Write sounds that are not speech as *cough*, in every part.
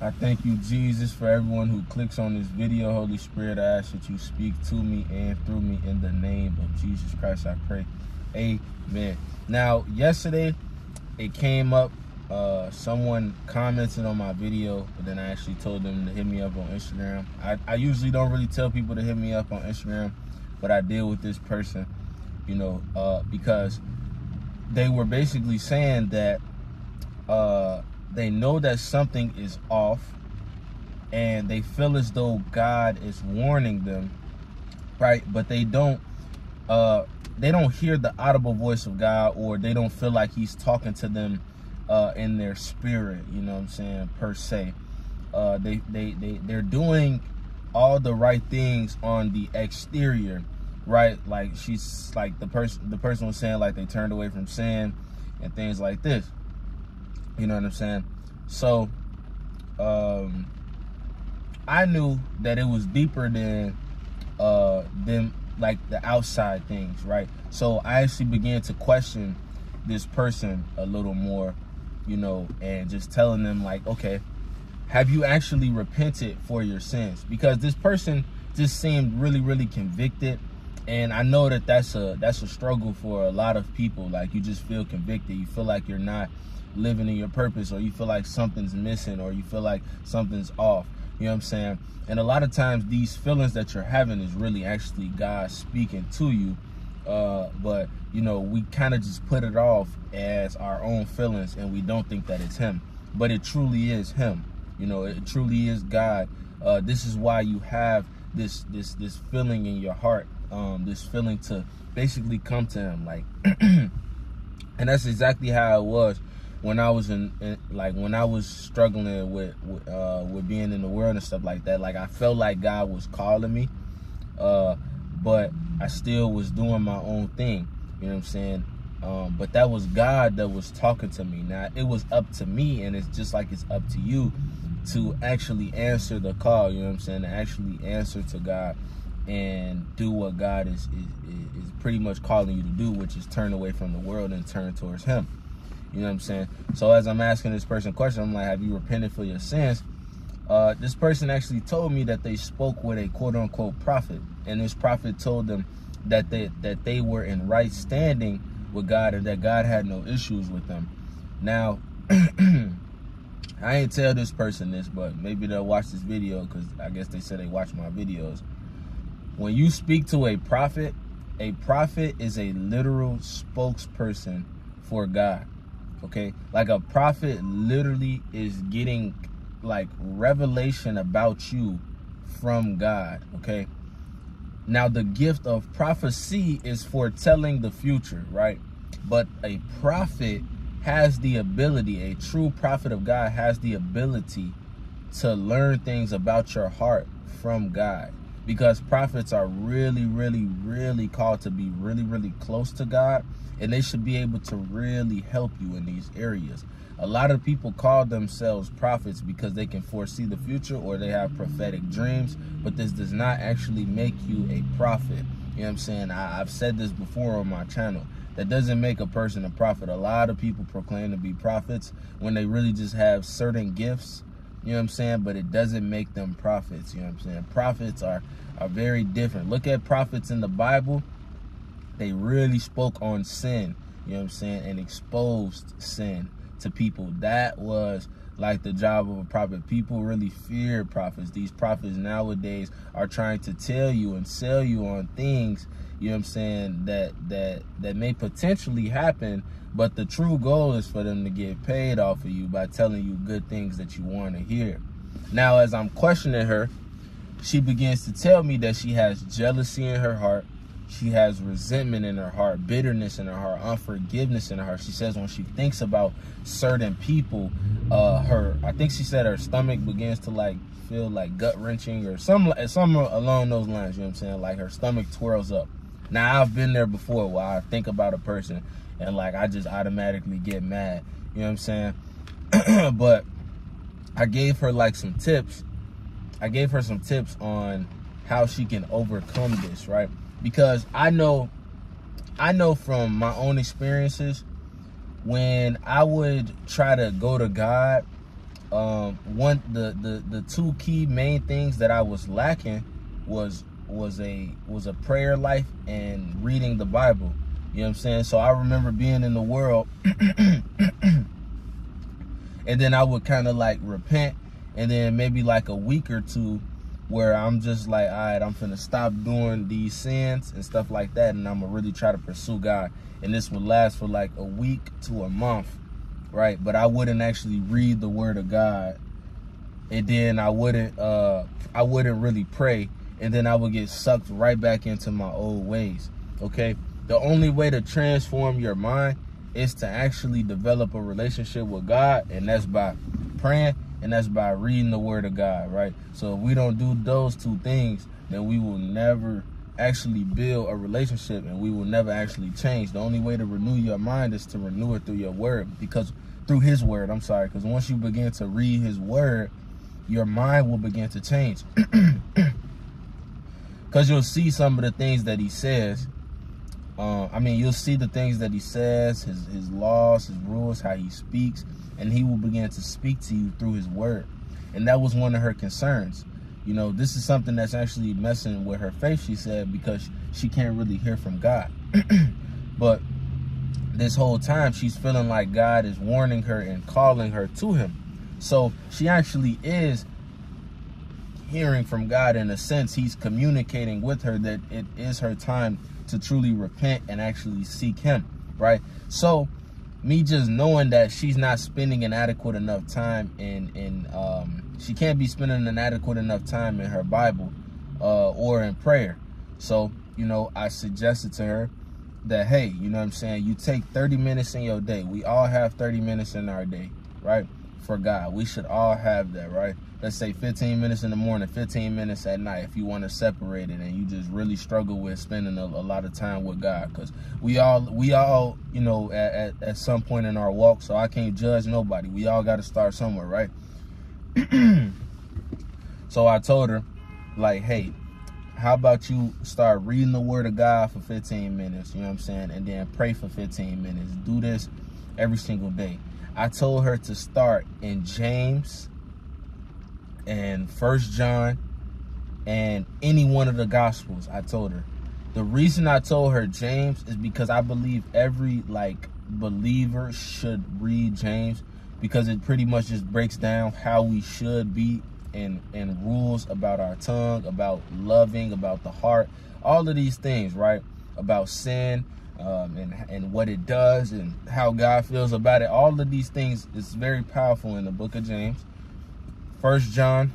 I thank you, Jesus, for everyone who clicks on this video. Holy Spirit, I ask that you speak to me and through me in the name of Jesus Christ. I pray. Amen. Now, yesterday, it came up. Uh, someone commented on my video, but then I actually told them to hit me up on Instagram. I, I usually don't really tell people to hit me up on Instagram, but I deal with this person, you know, uh, because they were basically saying that uh, they know that something is off and they feel as though God is warning them, right? But they don't uh they don't hear the audible voice of God or they don't feel like he's talking to them uh in their spirit, you know what I'm saying, per se. Uh they they they they're doing all the right things on the exterior, right? Like she's like the person the person was saying like they turned away from sin and things like this. You know what I'm saying? So, um, I knew that it was deeper than uh than like the outside things, right? So I actually began to question this person a little more, you know, and just telling them like, okay, have you actually repented for your sins? Because this person just seemed really, really convicted. And I know that that's a that's a struggle for a lot of people. Like you just feel convicted. You feel like you're not living in your purpose or you feel like something's missing or you feel like something's off. You know what I'm saying? And a lot of times these feelings that you're having is really actually God speaking to you. Uh, but, you know, we kind of just put it off as our own feelings and we don't think that it's him. But it truly is him. You know, it truly is God. Uh, this is why you have this this this feeling in your heart, um, this feeling to basically come to him. Like, *clears throat* and that's exactly how it was when I was in, in, like when I was struggling with uh, with being in the world and stuff like that, like I felt like God was calling me, uh, but I still was doing my own thing. You know what I'm saying? Um, but that was God that was talking to me. Now it was up to me, and it's just like it's up to you to actually answer the call. You know what I'm saying? To actually answer to God and do what God is is, is pretty much calling you to do, which is turn away from the world and turn towards Him. You know what I'm saying? So as I'm asking this person question, I'm like, have you repented for your sins? Uh, this person actually told me that they spoke with a quote unquote prophet. And this prophet told them that they that they were in right standing with God and that God had no issues with them. Now, *clears throat* I ain't tell this person this, but maybe they'll watch this video because I guess they said they watch my videos. When you speak to a prophet, a prophet is a literal spokesperson for God okay? Like a prophet literally is getting like revelation about you from god okay? Now the gift of prophecy is for telling the future right? But a prophet has the ability a true prophet of god has the ability to learn things about your heart from god because prophets are really really really called to be really really close to god and they should be able to really help you in these areas. A lot of people call themselves prophets because they can foresee the future or they have prophetic dreams, but this does not actually make you a prophet. You know what I'm saying? I, have said this before on my channel. That doesn't make a person a prophet. A lot of people proclaim to be prophets when they really just have certain gifts, you know what I'm saying? But it doesn't make them prophets, you know what I'm saying? Prophets are, are very different. Look at prophets in the Bible they really spoke on sin, you know what I'm saying, and exposed sin to people. That was like the job of a prophet. People really fear prophets. These prophets nowadays are trying to tell you and sell you on things, you know what I'm saying, that that that may potentially happen, but the true goal is for them to get paid off of you by telling you good things that you want to hear. Now, as I'm questioning her, she begins to tell me that she has jealousy in her heart she has resentment in her heart, bitterness in her heart, unforgiveness in her heart. She says when she thinks about certain people, uh, her I think she said her stomach begins to like feel like gut wrenching or some some along those lines. You know what I'm saying? Like her stomach twirls up. Now I've been there before where I think about a person and like I just automatically get mad. You know what I'm saying? *clears throat* but I gave her like some tips. I gave her some tips on how she can overcome this, right? because I know I know from my own experiences when I would try to go to God um, one the, the the two key main things that I was lacking was was a was a prayer life and reading the Bible. You know what I'm saying? So I remember being in the world *clears throat* and then I would kind of like repent and then maybe like a week or two where I'm just like, all right, I'm gonna stop doing these sins and stuff like that, and I'm gonna really try to pursue God. And this would last for like a week to a month, right? But I wouldn't actually read the Word of God, and then I wouldn't, uh, I wouldn't really pray, and then I would get sucked right back into my old ways. Okay, the only way to transform your mind is to actually develop a relationship with God, and that's by praying and that's by reading the word of God, right? So if we don't do those two things, then we will never actually build a relationship and we will never actually change. The only way to renew your mind is to renew it through your word because through his word, I'm sorry, because once you begin to read his word, your mind will begin to change. *clears throat* Because you'll see some of the things that he says. Uh, I mean, you'll see the things that he says, his, his laws, his rules, how he speaks and he will begin to speak to you through his word. And that was one of her concerns. You know, this is something that's actually messing with her faith, she said, because she can't really hear from God. *clears throat* but this whole time, she's feeling like God is warning her and calling her to him. So she actually is hearing from God in a sense. He's communicating with her that it is her time to truly repent and actually seek him, right? So me just knowing that she's not spending an adequate enough time in in um, she can't be spending an adequate enough time in her Bible uh, or in prayer. So you know, I suggested to her that hey, you know what I'm saying, you take 30 minutes in your day. We all have 30 minutes in our day, right? For God, we should all have that, right? Let's say 15 minutes in the morning, 15 minutes at night, if you want to separate it and you just really struggle with spending a, a lot of time with God. Because we all, we all, you know, at, at, at, some point in our walk, so I can't judge nobody. We all got to start somewhere, right? *clears throat* so I told her, like, hey, how about you start reading the word of God for 15 minutes, you know what I'm saying? And then pray for 15 minutes. Do this every single day. I told her to start in James and First John and any one of the Gospels. I told her. The reason I told her James is because I believe every like believer should read James because it pretty much just breaks down how we should be and and rules about our tongue, about loving, about the heart, all of these things, right? About sin um, and and what it does and how God feels about it. All of these things is very powerful in the book of James. First John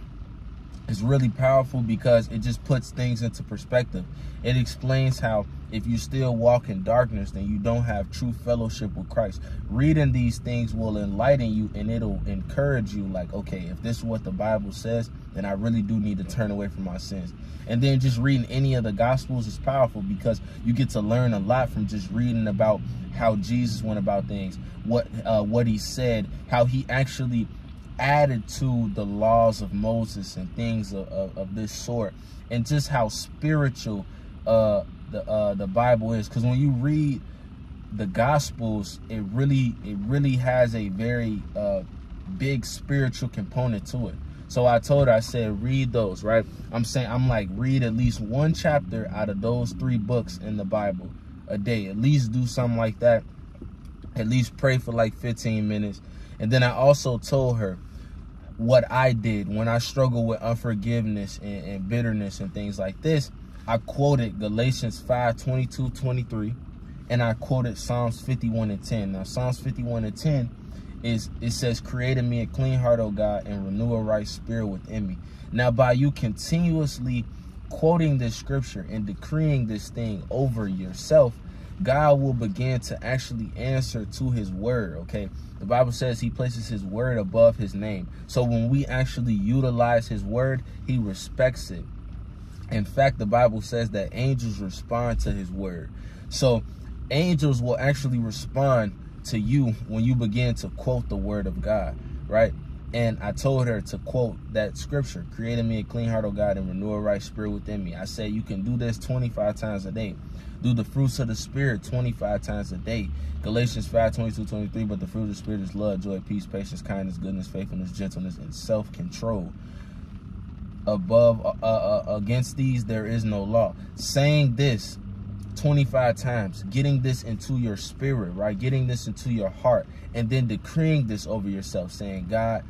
is really powerful because it just puts things into perspective. It explains how if you still walk in darkness, then you don't have true fellowship with Christ. Reading these things will enlighten you and it'll encourage you like, okay, if this is what the Bible says, then I really do need to turn away from my sins. And then just reading any of the Gospels is powerful because you get to learn a lot from just reading about how Jesus went about things, what uh, what he said, how he actually added to the laws of Moses and things of, of, of this sort and just how spiritual uh, the uh, the Bible is. Because when you read the gospels it really it really has a very uh, big spiritual component to it. So I told her I said read those right? I'm saying I'm like read at least one chapter out of those three books in the Bible a day. At least do something like that. At least pray for like 15 minutes and then I also told her what I did when I struggled with unforgiveness and, and bitterness and things like this. I quoted Galatians 5, 22, 23, and I quoted Psalms 51 and 10. Now, Psalms 51 and 10 is, it says, create in me a clean heart, O God, and renew a right spirit within me. Now, by you continuously quoting this scripture and decreeing this thing over yourself, God will begin to actually answer to his word, okay? The Bible says he places his word above his name. So when we actually utilize his word, he respects it. In fact, the Bible says that angels respond to his word. So angels will actually respond to you when you begin to quote the word of God, right? And I told her to quote that scripture, creating me a clean heart, O God, and renew a right spirit within me. I said, you can do this 25 times a day. Do the fruits of the spirit 25 times a day. Galatians 5, 22, 23, but the fruit of the spirit is love, joy, peace, patience, kindness, goodness, faithfulness, gentleness, and self-control. Above, uh, uh, uh against these, there is no law. Saying this 25 times, getting this into your spirit, right? Getting this into your heart, and then decreeing this over yourself, saying, God,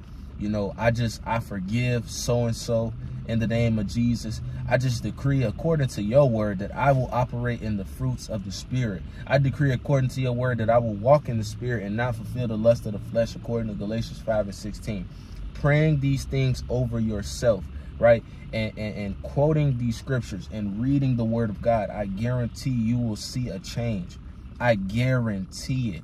you know, I just, I forgive so-and-so in the name of Jesus. I just decree according to your word that I will operate in the fruits of the spirit. I decree according to your word that I will walk in the spirit and not fulfill the lust of the flesh according to Galatians 5 and 16. Praying these things over yourself right? And, and, and, quoting these scriptures and reading the word of God, I guarantee you will see a change. I guarantee it.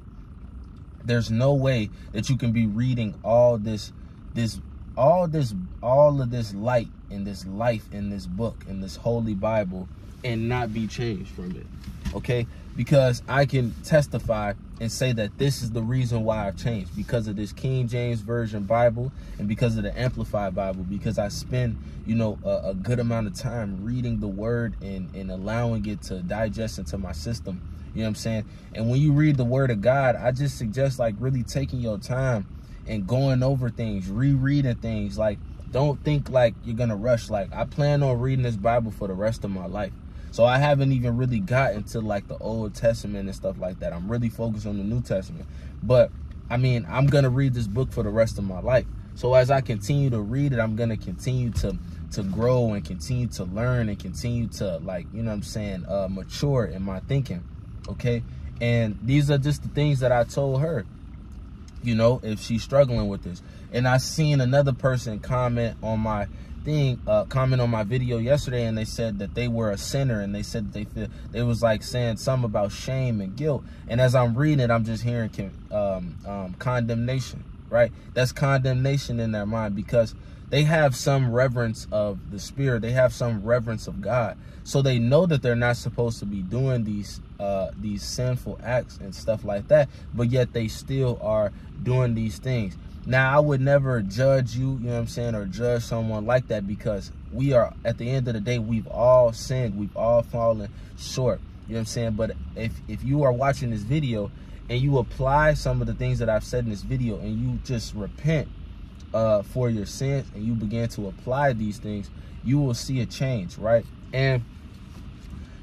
There's no way that you can be reading all this, this, all this, all of this light in this life in this book, in this holy Bible, and not be changed from it. Okay? Because I can testify and say that this is the reason why I've changed because of this King James Version Bible and because of the Amplified Bible because I spend, you know, a, a, good amount of time reading the word and, and allowing it to digest into my system. You know what I'm saying? And when you read the word of God, I just suggest like really taking your time and going over things, rereading things. Like, don't think like you're to rush. Like, I plan on reading this Bible for the rest of my life. So I haven't even really gotten to like the Old Testament and stuff like that. I'm really focused on the New Testament. But I mean, I'm to read this book for the rest of my life. So as I continue to read it, I'm to continue to to grow and continue to learn and continue to like, you know what I'm saying, uh, mature in my thinking. Okay. And these are just the things that I told her, you know, if she's struggling with this. And I seen another person comment on my thing uh, comment on my video yesterday and they said that they were a sinner and they said they feel they was like saying something about shame and guilt. And as i'm reading it i'm just hearing um, um, condemnation right? That's condemnation in their mind because they have some reverence of the spirit. They have some reverence of god. So they know that they're not supposed to be doing these uh, these sinful acts and stuff like that but yet they still are doing these things now, I would never judge you, you know what I'm saying, or judge someone like that because we are, at the end of the day, we've all sinned. We've all fallen short, you know what I'm saying? But if, if you are watching this video and you apply some of the things that I've said in this video and you just repent uh, for your sins and you begin to apply these things, you will see a change, right? And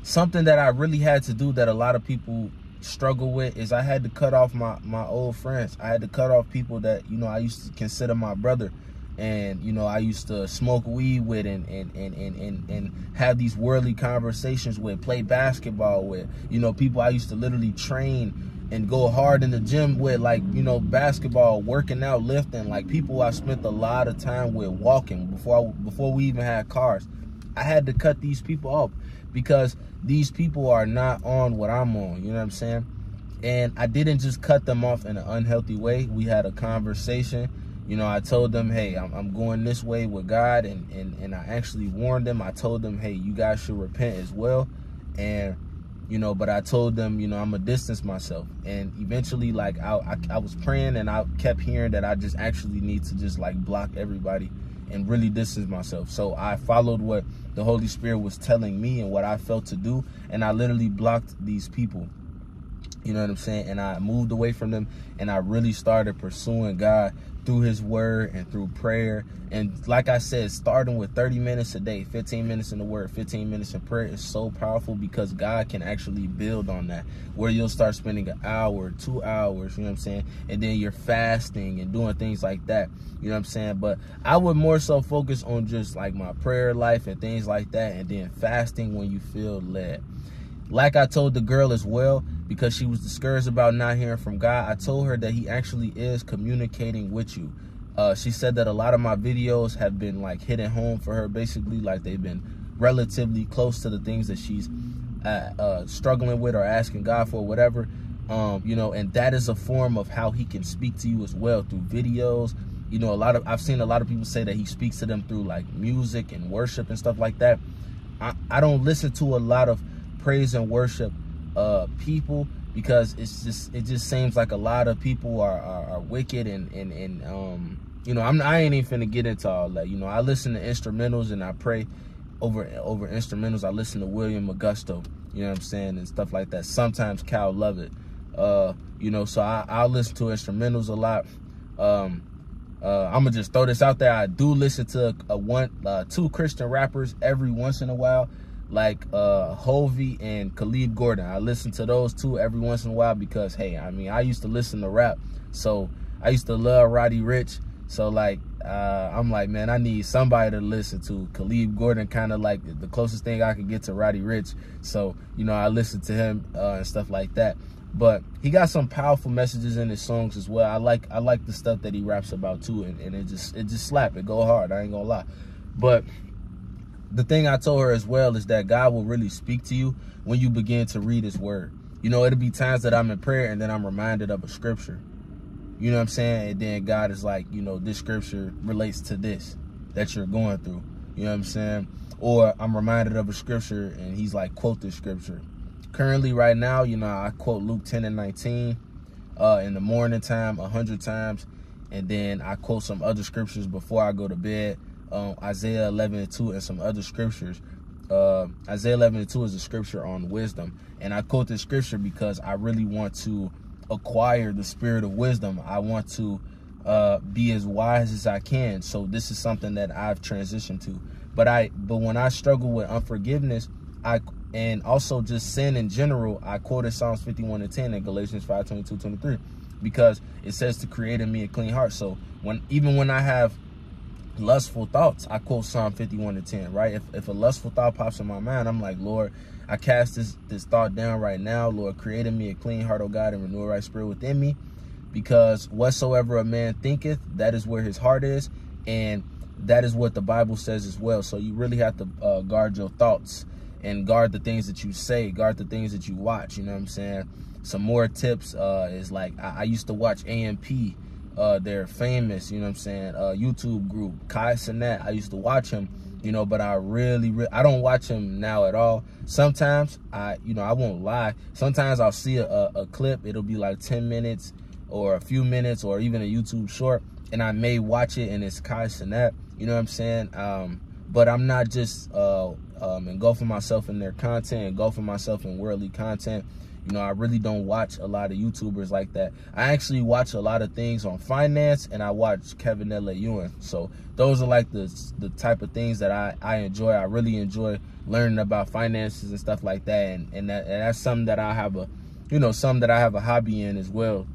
something that I really had to do that a lot of people struggle with is I had to cut off my my old friends. I had to cut off people that you know I used to consider my brother, and you know I used to smoke weed with and and and and and, and have these worldly conversations with, play basketball with. You know people I used to literally train and go hard in the gym with, like you know basketball, working out, lifting. Like people I spent a lot of time with walking before I, before we even had cars. I had to cut these people off because these people are not on what I'm on. You know what I'm saying? And I didn't just cut them off in an unhealthy way. We had a conversation. You know, I told them, hey, I'm, I'm going this way with God. And, and, and I actually warned them. I told them, hey, you guys should repent as well. And, you know, but I told them, you know, I'm to distance myself. And eventually, like, I, I, I was praying and I kept hearing that I just actually need to just, like, block everybody and really distance myself. So I followed what the Holy Spirit was telling me and what I felt to do. And I literally blocked these people. You know what I'm saying? And I moved away from them and I really started pursuing God through his word and through prayer. And like I said, starting with 30 minutes a day, 15 minutes in the word, 15 minutes in prayer is so powerful because God can actually build on that. Where you'll start spending an hour, two hours, you know what I'm saying? And then you're fasting and doing things like that. You know what I'm saying? But I would more so focus on just like my prayer life and things like that. And then fasting when you feel led. Like I told the girl as well, because she was discouraged about not hearing from God, I told her that he actually is communicating with you. Uh, she said that a lot of my videos have been like hitting home for her, basically like they've been relatively close to the things that she's uh, uh, struggling with or asking God for, whatever. Um, you know, and that is a form of how he can speak to you as well through videos. You know, a lot of I've seen a lot of people say that he speaks to them through like music and worship and stuff like that. I, I don't listen to a lot of praise and worship uh, people because it's just it just seems like a lot of people are, are, are wicked and and and um you know, I'm I ain't even finna get into all that. You know, I listen to instrumentals and I pray over over instrumentals. I listen to William Augusto, you know what I'm saying, and stuff like that. Sometimes Cal Lovett. Uh, you know, so I, I listen to instrumentals a lot. Um, uh, I'm gonna just throw this out there. I do listen to a, a one, uh, two Christian rappers every once in a while, like uh, Hulvey and Caleb Gordon. I listen to those two every once in a while because, hey, I mean, I used to listen to rap, so I used to love Roddy Ricch. So like, uh, I'm like, man, I need somebody to listen to. Caleb Gordon, kind of like the closest thing I could get to Roddy Ricch. So you know, I listen to him uh, and stuff like that. But he got some powerful messages in his songs as well. I like I like the stuff that he raps about too, and, and it just it just slap it go hard. I ain't gonna lie. But the thing I told her as well is that God will really speak to you when you begin to read his word. You know, it'll be times that I'm in prayer and then I'm reminded of a scripture. You know what I'm saying? And then God is like, you know, this scripture relates to this that you're going through. You know what I'm saying? Or I'm reminded of a scripture and he's like, quote this scripture. Currently, right now, you know, I quote Luke 10 and 19 uh, in the morning time a hundred times. And then I quote some other scriptures before I go to bed. Um, Isaiah 11 and 2 and some other scriptures. Uh, Isaiah 11 and 2 is a scripture on wisdom. And I quote this scripture because I really want to acquire the spirit of wisdom. I want to uh, be as wise as I can. So this is something that I've transitioned to. But I, but when I struggle with unforgiveness, I and also just sin in general, I quoted Psalms 51 and 10 and Galatians 5, 22, 23, because it says to create in me a clean heart. So when even when I have lustful thoughts, I quote Psalm 51 to 10, right? If, if a lustful thought pops in my mind, I'm like, Lord, I cast this, this thought down right now. Lord, create in me a clean heart, O God, and renew a right spirit within me. Because whatsoever a man thinketh, that is where his heart is. And that is what the Bible says as well. So you really have to uh, guard your thoughts and guard the things that you say, guard the things that you watch. You know what I'm saying? Some more tips uh, is like I, I used to watch AMP. Uh, they're famous, you know what I'm saying? Uh, YouTube group, Kai Cenat. I used to watch him, you know, but I really, really, I don't watch him now at all. Sometimes I, you know, I won't lie. Sometimes I'll see a, a, a clip. It'll be like 10 minutes or a few minutes or even a YouTube short. And I may watch it and it's Kai Cenat, you know what I'm saying? Um, but I'm not just uh, um, engulfing myself in their content, engulfing myself in worldly content. You know, I really don't watch a lot of YouTubers like that. I actually watch a lot of things on finance and I watch Kevin L. Ewing. So those are like the, the type of things that I, I enjoy. I really enjoy learning about finances and stuff like that. And, and, that, and that's something that I have a, you know, some that I have a hobby in as well.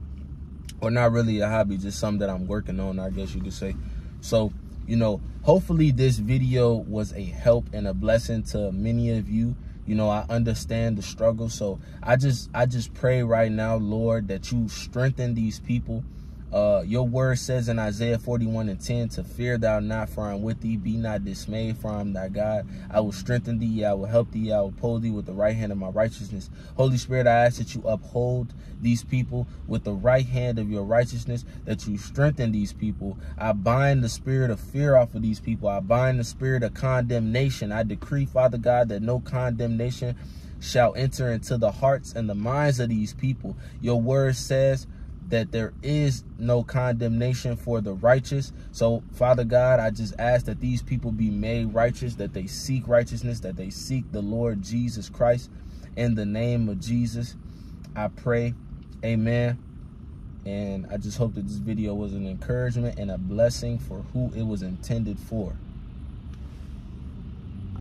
Or not really a hobby, just something that I'm working on, I guess you could say. So you know hopefully this video was a help and a blessing to many of you you know i understand the struggle. So i just i just pray right now lord that you strengthen these people uh, your word says in Isaiah 41 and 10 to fear thou not, for I am with thee. Be not dismayed, for I am thy God. I will strengthen thee. I will help thee. I will uphold thee with the right hand of my righteousness. Holy Spirit, I ask that you uphold these people with the right hand of your righteousness, that you strengthen these people. I bind the spirit of fear off of these people. I bind the spirit of condemnation. I decree, Father God, that no condemnation shall enter into the hearts and the minds of these people. Your word says, that there is no condemnation for the righteous. So, Father God, I just ask that these people be made righteous, that they seek righteousness, that they seek the Lord Jesus Christ. In the name of Jesus, I pray. Amen. And I just hope that this video was an encouragement and a blessing for who it was intended for.